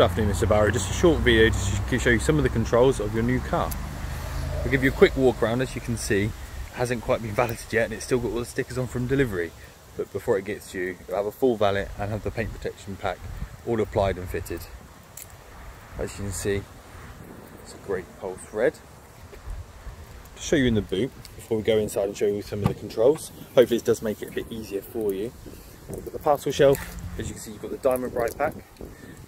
Good afternoon Mr Barrow, just a short video to show you some of the controls of your new car. We'll give you a quick walk around as you can see, it hasn't quite been valeted yet and it's still got all the stickers on from delivery. But before it gets to you, it'll have a full valet and have the paint protection pack all applied and fitted. As you can see, it's a great pulse red. To show you in the boot, before we go inside and show you some of the controls, hopefully this does make it a bit easier for you. We've got the parcel shelf, as you can see you've got the diamond bright pack,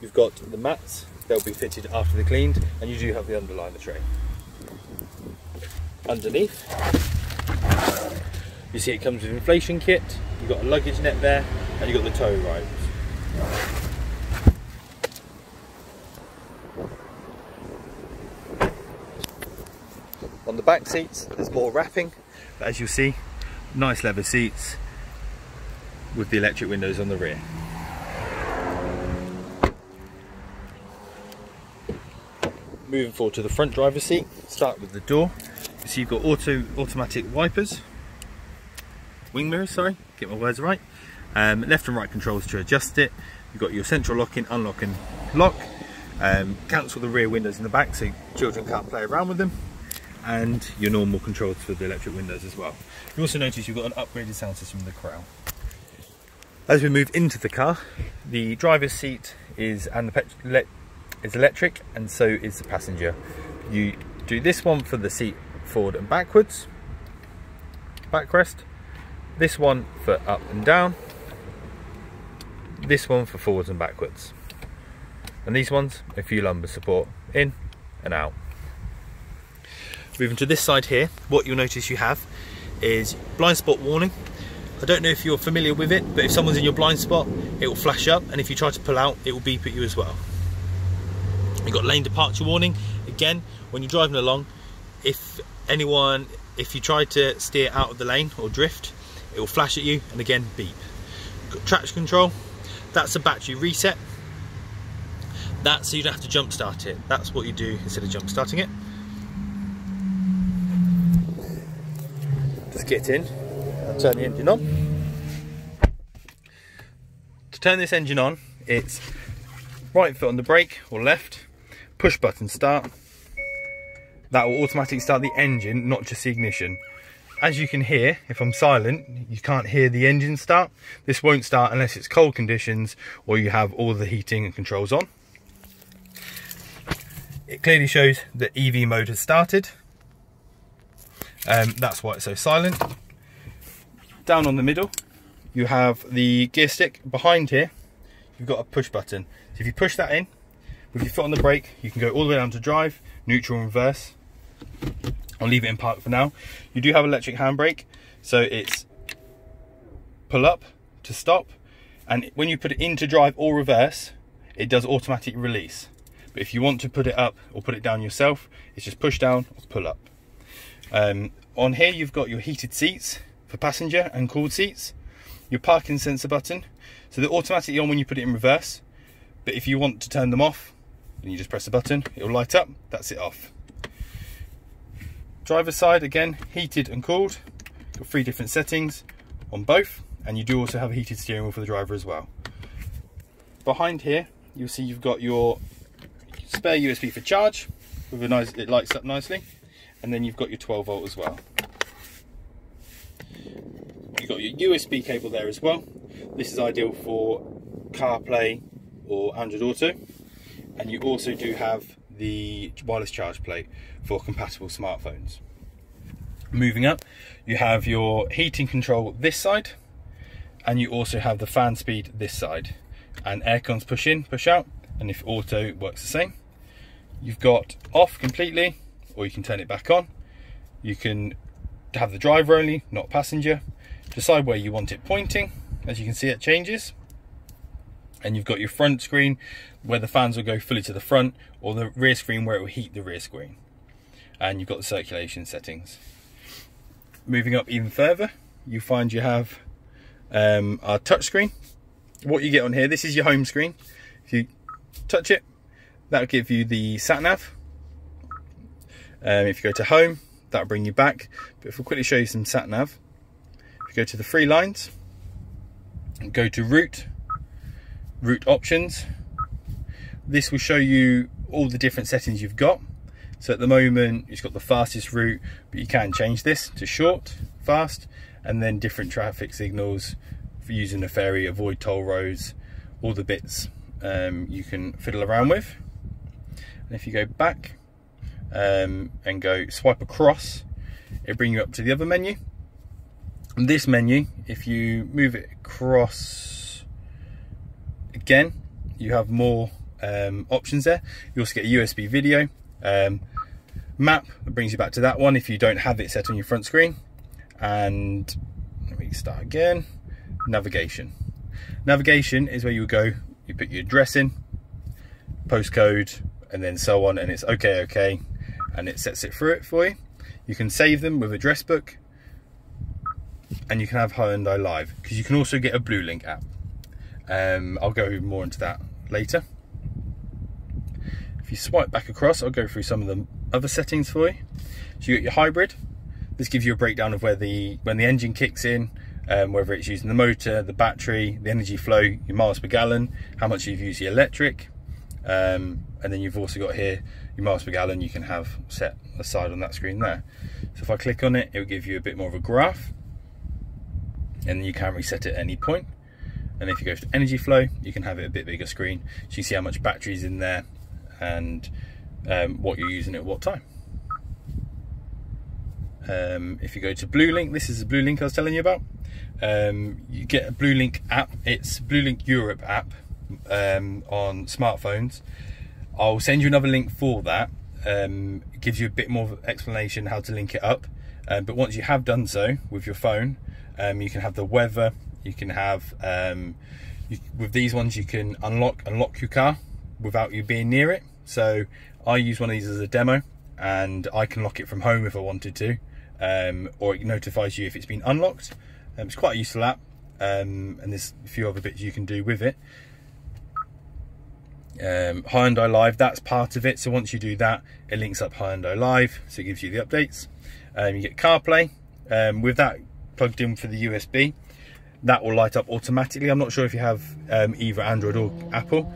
you've got the mats, they'll be fitted after they're cleaned, and you do have the underliner tray. Underneath, you see it comes with inflation kit, you've got a luggage net there, and you've got the tow ropes. On the back seats, there's more wrapping, but as you'll see, nice leather seats with the electric windows on the rear. Moving forward to the front driver's seat, start with the door. See you've got auto automatic wipers, wing mirrors, sorry, get my words right. Um, left and right controls to adjust it. You've got your central locking, unlock and lock. Um, cancel the rear windows in the back so children can't play around with them and your normal controls for the electric windows as well. You also notice you've got an upgraded sound system in the Krell. As we move into the car, the driver's seat is and the is electric and so is the passenger. You do this one for the seat forward and backwards, backrest, this one for up and down, this one for forwards and backwards. And these ones, a few lumbar support in and out. Moving to this side here, what you'll notice you have is blind spot warning. I don't know if you're familiar with it, but if someone's in your blind spot, it will flash up, and if you try to pull out, it will beep at you as well. You've got lane departure warning. Again, when you're driving along, if anyone, if you try to steer out of the lane or drift, it will flash at you, and again, beep. Got traction control, that's a battery reset. That's so you don't have to jump start it. That's what you do instead of jump starting it. Just get in turn the engine on. To turn this engine on, it's right foot on the brake or left, push button start. That will automatically start the engine, not just the ignition. As you can hear, if I'm silent, you can't hear the engine start. This won't start unless it's cold conditions or you have all the heating and controls on. It clearly shows that EV mode has started. Um, that's why it's so silent. Down on the middle, you have the gear stick. Behind here, you've got a push button. So if you push that in, with your foot on the brake, you can go all the way down to drive, neutral reverse. I'll leave it in park for now. You do have electric handbrake, so it's pull up to stop. And when you put it into drive or reverse, it does automatic release. But if you want to put it up or put it down yourself, it's just push down or pull up. Um, on here you've got your heated seats for passenger and cooled seats, your parking sensor button, so they're automatically on when you put it in reverse, but if you want to turn them off, then you just press the button, it'll light up, that's it off. Driver side, again, heated and cooled, got three different settings on both, and you do also have a heated steering wheel for the driver as well. Behind here, you'll see you've got your spare USB for charge, with a nice, it lights up nicely and then you've got your 12 volt as well. You've got your USB cable there as well. This is ideal for CarPlay or Android Auto. And you also do have the wireless charge plate for compatible smartphones. Moving up, you have your heating control this side, and you also have the fan speed this side. And aircons push in, push out, and if auto works the same. You've got off completely, or you can turn it back on. You can have the driver only, not passenger. Decide where you want it pointing. As you can see, it changes. And you've got your front screen where the fans will go fully to the front, or the rear screen where it will heat the rear screen. And you've got the circulation settings. Moving up even further, you find you have um, our touchscreen. What you get on here, this is your home screen. If you touch it, that'll give you the sat nav um, if you go to home, that'll bring you back. But if we quickly show you some sat nav, if you go to the three lines, go to route, route options, this will show you all the different settings you've got. So at the moment, it's got the fastest route, but you can change this to short, fast, and then different traffic signals for using the ferry, avoid toll roads, all the bits um, you can fiddle around with. And if you go back um, and go swipe across, it'll bring you up to the other menu. And this menu, if you move it across again, you have more um, options there. You also get a USB video, um, map that brings you back to that one if you don't have it set on your front screen. And let me start again. Navigation. Navigation is where you go, you put your address in, postcode, and then so on, and it's okay, okay, and it sets it through it for you. You can save them with address book, and you can have Hyundai Live because you can also get a Blue Link app. Um, I'll go more into that later. If you swipe back across, I'll go through some of the other settings for you. So you got your hybrid. This gives you a breakdown of where the when the engine kicks in, um, whether it's using the motor, the battery, the energy flow, your miles per gallon, how much you've used your electric, um, and then you've also got here your miles per gallon you can have set aside on that screen there. So if I click on it, it will give you a bit more of a graph, and you can reset it at any point. And if you go to energy flow, you can have it a bit bigger screen, so you see how much battery is in there and um, what you're using at what time. Um, if you go to Blue Link, this is the Blue Link I was telling you about. Um, you get a Blue Link app. It's Blue Link Europe app um, on smartphones. I'll send you another link for that. Um, it gives you a bit more explanation how to link it up. Um, but once you have done so with your phone, um, you can have the weather. You can have um, you, with these ones you can unlock unlock your car without you being near it. So I use one of these as a demo, and I can lock it from home if I wanted to, or it notifies you if it's been unlocked. Um, it's quite a useful app, um, and there's a few other bits you can do with it. Um, Hyundai Live, that's part of it. So once you do that, it links up Hyundai Live, so it gives you the updates. Um, you get CarPlay. Um, with that plugged in for the USB, that will light up automatically. I'm not sure if you have um, either Android or Apple.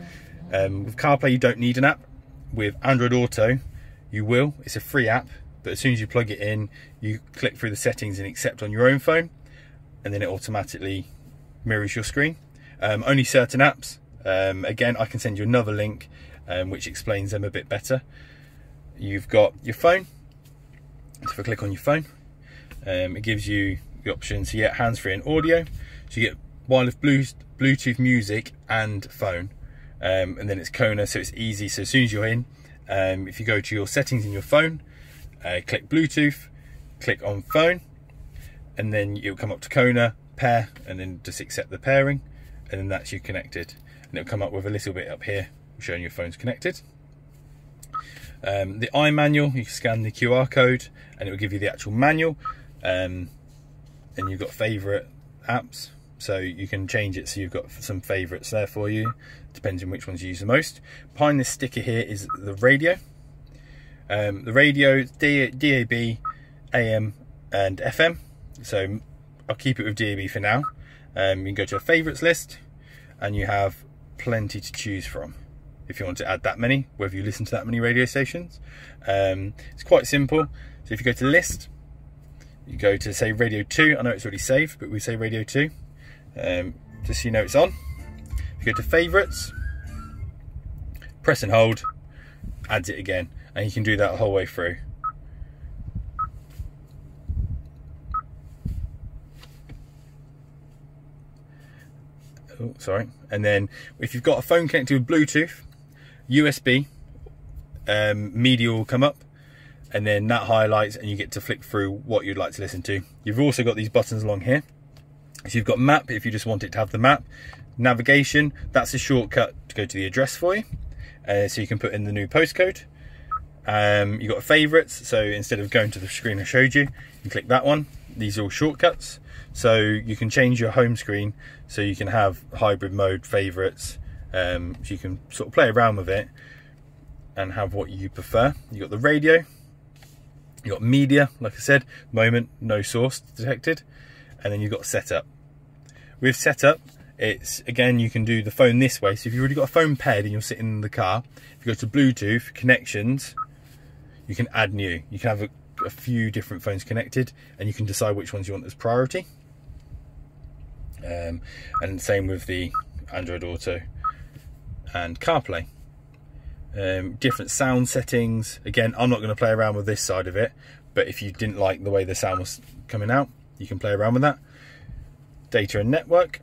Um, with CarPlay, you don't need an app. With Android Auto, you will. It's a free app, but as soon as you plug it in, you click through the settings and accept on your own phone and then it automatically mirrors your screen. Um, only certain apps. Um, again, I can send you another link um, which explains them a bit better. You've got your phone. So if I click on your phone, um, it gives you the option to get hands-free and audio. So you get wireless Bluetooth music and phone. Um, and then it's Kona, so it's easy. So as soon as you're in, um, if you go to your settings in your phone, uh, click Bluetooth, click on phone, and then you'll come up to Kona, pair, and then just accept the pairing, and then that's you connected. And it'll come up with a little bit up here showing your phone's connected. Um, the iManual, you can scan the QR code and it will give you the actual manual. Um, and you've got favorite apps, so you can change it so you've got some favorites there for you, depends on which ones you use the most. Behind this sticker here is the radio. Um, the radio, DAB, AM, and FM. So I'll keep it with DAB for now. Um, you can go to a favourites list and you have plenty to choose from if you want to add that many, whether you listen to that many radio stations. Um, it's quite simple. So if you go to list, you go to say radio 2, I know it's already saved, but we say radio 2, um, just so you know it's on. If you go to favourites, press and hold, adds it again, and you can do that the whole way through. oh, sorry. And then if you've got a phone connected with Bluetooth, USB, um, media will come up and then that highlights and you get to flick through what you'd like to listen to. You've also got these buttons along here. So you've got map if you just want it to have the map. Navigation, that's a shortcut to go to the address for you. Uh, so you can put in the new postcode. Um, you've got favorites, so instead of going to the screen I showed you, you click that one. These are all shortcuts. So you can change your home screen so you can have hybrid mode favorites. Um, so you can sort of play around with it and have what you prefer. You've got the radio, you've got media, like I said, moment, no source detected, and then you've got setup. With setup, it's again you can do the phone this way. So if you've already got a phone paired and you're sitting in the car if you go to bluetooth connections you can add new. You can have a, a few different phones connected and you can decide which ones you want as priority. Um, and same with the android auto and carplay. Um, different sound settings. Again i'm not going to play around with this side of it but if you didn't like the way the sound was coming out you can play around with that data and network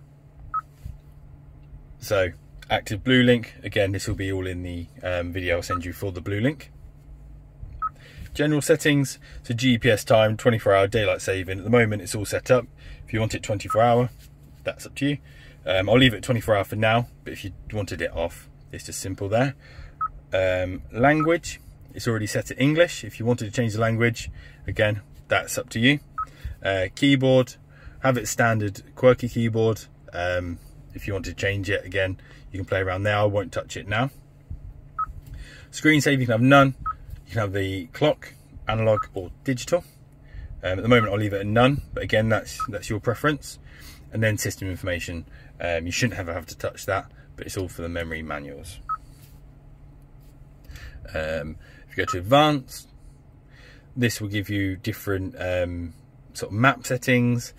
so active blue link, again, this will be all in the um, video I'll send you for the blue link. General settings, so GPS time, 24 hour daylight saving. At the moment, it's all set up. If you want it 24 hour, that's up to you. Um, I'll leave it 24 hour for now, but if you wanted it off, it's just simple there. Um, language, it's already set to English. If you wanted to change the language, again, that's up to you. Uh, keyboard, have it standard QWERTY keyboard. Um, if you want to change it again you can play around there. I won't touch it now. Screen save you can have none. You can have the clock analog or digital. Um, at the moment I'll leave it at none but again that's that's your preference. And then system information. Um, you shouldn't ever have to touch that but it's all for the memory manuals. Um, if you go to advanced this will give you different um, sort of map settings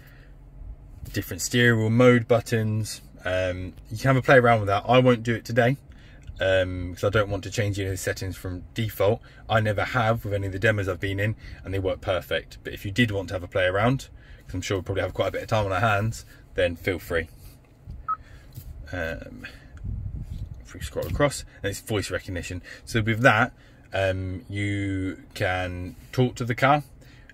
different steering wheel mode buttons um, you can have a play around with that. I won't do it today because um, I don't want to change any of the settings from default. I never have with any of the demos I've been in and they work perfect. But if you did want to have a play around, because I'm sure we'll probably have quite a bit of time on our hands, then feel free. Um, if we scroll across, and it's voice recognition. So with that, um, you can talk to the car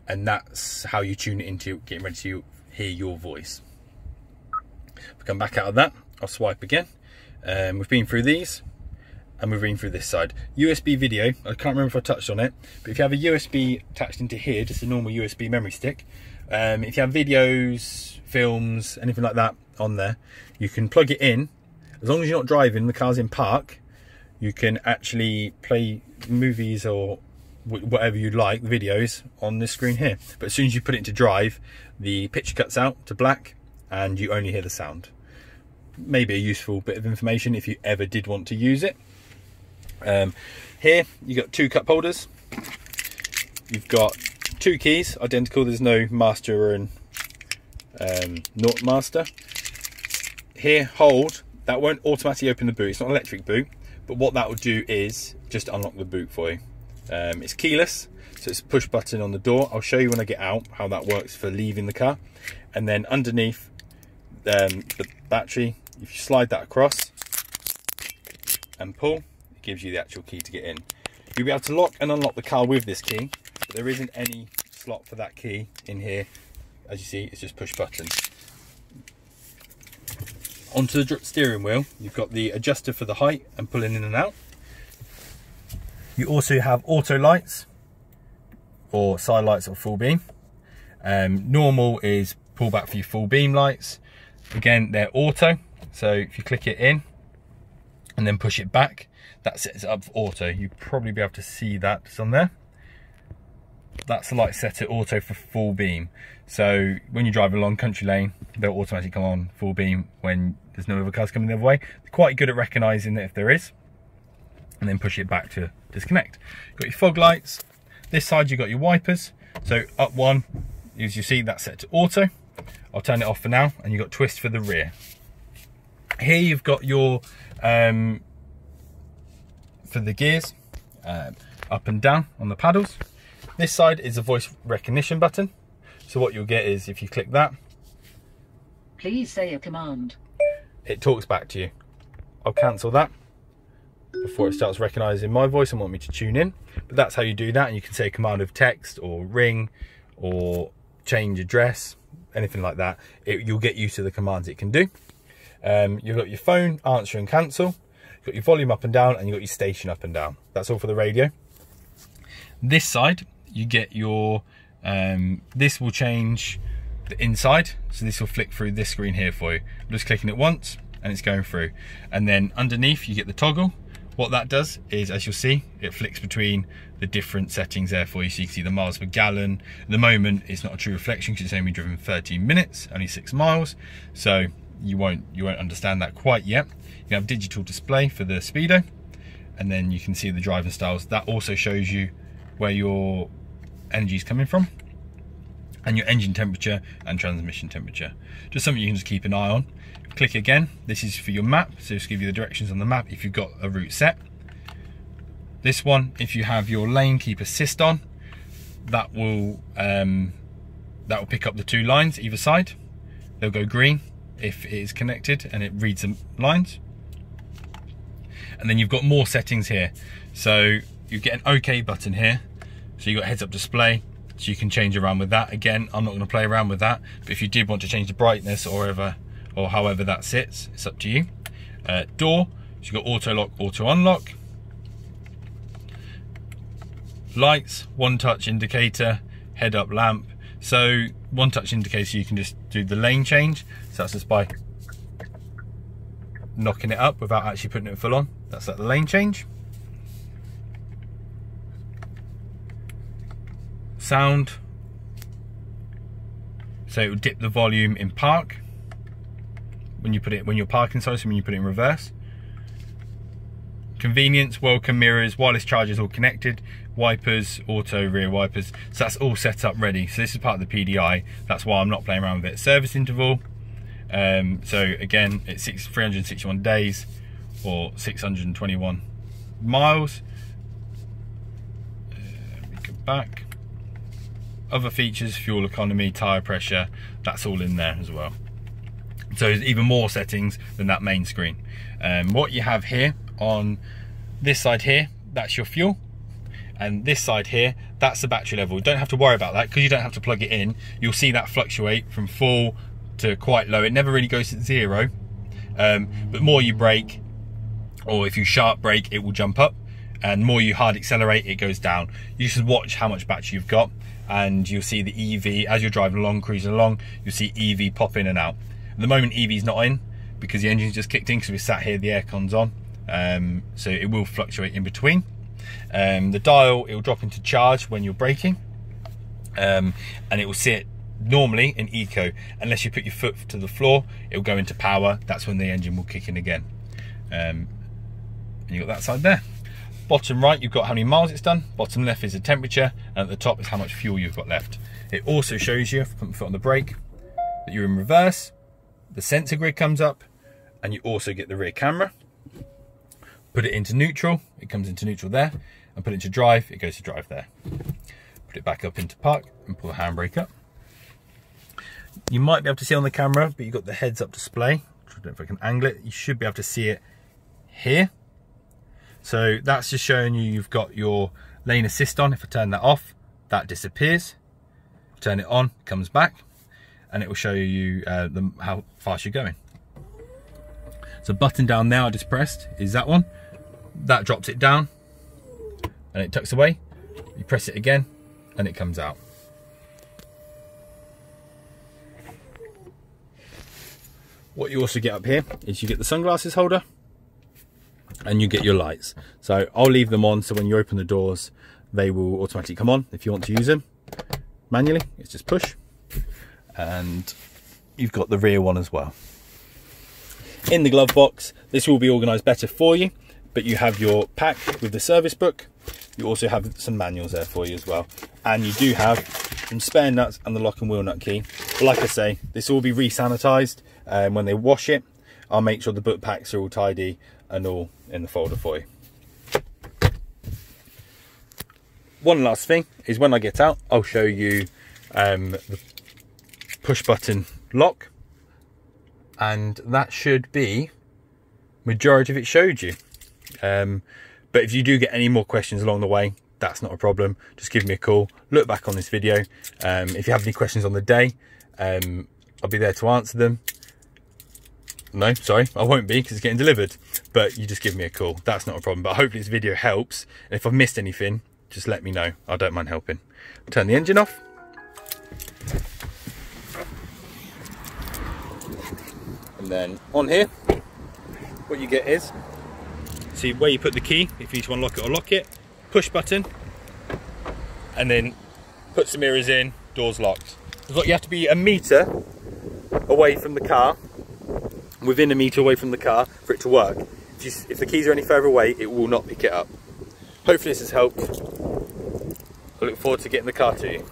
and that's how you tune it into getting ready to hear your voice. If we come back out of that, I'll swipe again. Um, we've been through these and we've been through this side. USB video, I can't remember if I touched on it, but if you have a USB attached into here, just a normal USB memory stick, um, if you have videos, films, anything like that on there, you can plug it in. As long as you're not driving, the car's in park, you can actually play movies or whatever you'd like, videos on this screen here. But as soon as you put it into drive, the picture cuts out to black and you only hear the sound. Maybe a useful bit of information if you ever did want to use it. Um, here you've got two cup holders. You've got two keys, identical. There's no master and um, not master. Here, hold. That won't automatically open the boot. It's not an electric boot, but what that will do is just unlock the boot for you. Um, it's keyless, so it's a push button on the door. I'll show you when I get out how that works for leaving the car. And then underneath um, the battery, if you slide that across and pull, it gives you the actual key to get in. You'll be able to lock and unlock the car with this key, but there isn't any slot for that key in here. As you see, it's just push button. Onto the steering wheel, you've got the adjuster for the height and pulling in and out. You also have auto lights or side lights or full beam. Um, normal is pull back for your full beam lights. Again, they're auto. So if you click it in and then push it back, that sets it up for auto. You'll probably be able to see that on there. That's the light set to auto for full beam. So when you drive along country lane, they'll automatically come on full beam when there's no other cars coming the other way. They're quite good at recognizing that if there is, and then push it back to disconnect. Got your fog lights. This side you've got your wipers. So up one, as you see, that's set to auto. I'll turn it off for now and you've got twist for the rear. Here you've got your, um, for the gears, um, up and down on the paddles. This side is a voice recognition button. So what you'll get is if you click that. Please say a command. It talks back to you. I'll cancel that before it starts recognizing my voice and want me to tune in. But that's how you do that. And you can say command of text or ring or change address anything like that, it, you'll get used to the commands it can do. Um, you've got your phone, answer and cancel. You've got your volume up and down, and you've got your station up and down. That's all for the radio. This side, you get your, um, this will change the inside. So this will flick through this screen here for you. I'm just clicking it once, and it's going through. And then underneath, you get the toggle. What that does is, as you'll see, it flicks between the different settings there for you. So you can see the miles per gallon. At the moment, it's not a true reflection because it's only driven 13 minutes, only six miles. So you won't you won't understand that quite yet. You have digital display for the speedo, and then you can see the driving styles. That also shows you where your energy is coming from, and your engine temperature and transmission temperature. Just something you can just keep an eye on. Click again. This is for your map, so just give you the directions on the map if you've got a route set. This one, if you have your lane keep assist on, that will um, that will pick up the two lines either side. They'll go green if it is connected and it reads the lines. And then you've got more settings here. So you get an OK button here. So you've got heads up display, so you can change around with that. Again, I'm not going to play around with that, but if you did want to change the brightness or ever, or however that sits, it's up to you. Uh, door, so you've got auto lock, auto unlock. Lights, one touch indicator, head up lamp, so one touch indicator, you can just do the lane change. So that's just by knocking it up without actually putting it full on. That's like the lane change. Sound. So it will dip the volume in park when you put it when you're parking sorry, so when you put it in reverse. Convenience, welcome mirrors, wireless chargers all connected, wipers, auto rear wipers. So that's all set up ready. So this is part of the PDI. That's why I'm not playing around with it. Service interval. Um, so again, it's six, 361 days or 621 miles. Uh, we go back. Other features, fuel economy, tyre pressure, that's all in there as well. So there's even more settings than that main screen. Um, what you have here on this side here, that's your fuel. And this side here, that's the battery level. You don't have to worry about that because you don't have to plug it in. You'll see that fluctuate from full to quite low. It never really goes to zero. Um, but more you brake, or if you sharp brake, it will jump up. And more you hard accelerate, it goes down. You should watch how much battery you've got and you'll see the EV, as you're driving along, cruising along, you'll see EV pop in and out. At the moment, EV's not in because the engine's just kicked in because we sat here, the aircon's on um, so it will fluctuate in between. Um, the dial, it will drop into charge when you're braking, um, and it will sit normally in eco. Unless you put your foot to the floor, it will go into power. That's when the engine will kick in again. Um, and you've got that side there. Bottom right, you've got how many miles it's done. Bottom left is the temperature, and at the top is how much fuel you've got left. It also shows you, if put foot on the brake, that you're in reverse. The sensor grid comes up, and you also get the rear camera put it into neutral, it comes into neutral there, and put it into drive, it goes to drive there. Put it back up into park and pull the handbrake up. You might be able to see on the camera, but you've got the heads up display. I don't know if I can angle it. You should be able to see it here. So that's just showing you you've got your lane assist on. If I turn that off, that disappears. Turn it on, comes back, and it will show you uh, the, how fast you're going. So button down now I just pressed is that one that drops it down and it tucks away. You press it again and it comes out. What you also get up here is you get the sunglasses holder and you get your lights. So I'll leave them on so when you open the doors they will automatically come on if you want to use them manually. It's just push and you've got the rear one as well. In the glove box, this will be organised better for you but you have your pack with the service book. You also have some manuals there for you as well. And you do have some spare nuts and the lock and wheel nut key. Like I say, this will be re-sanitized and um, when they wash it, I'll make sure the book packs are all tidy and all in the folder for you. One last thing is when I get out, I'll show you um, the push button lock and that should be majority of it showed you. Um, but if you do get any more questions along the way, that's not a problem. Just give me a call. Look back on this video. Um, if you have any questions on the day, um, I'll be there to answer them. No, sorry, I won't be because it's getting delivered. But you just give me a call. That's not a problem. But hopefully this video helps. And if I've missed anything, just let me know. I don't mind helping. Turn the engine off. And then on here, what you get is See where you put the key, if you just want to lock it or lock it, push button, and then put some mirrors in, doors locked. You have to be a meter away from the car within a metre away from the car for it to work. If, you, if the keys are any further away, it will not pick it up. Hopefully this has helped. I look forward to getting the car to you.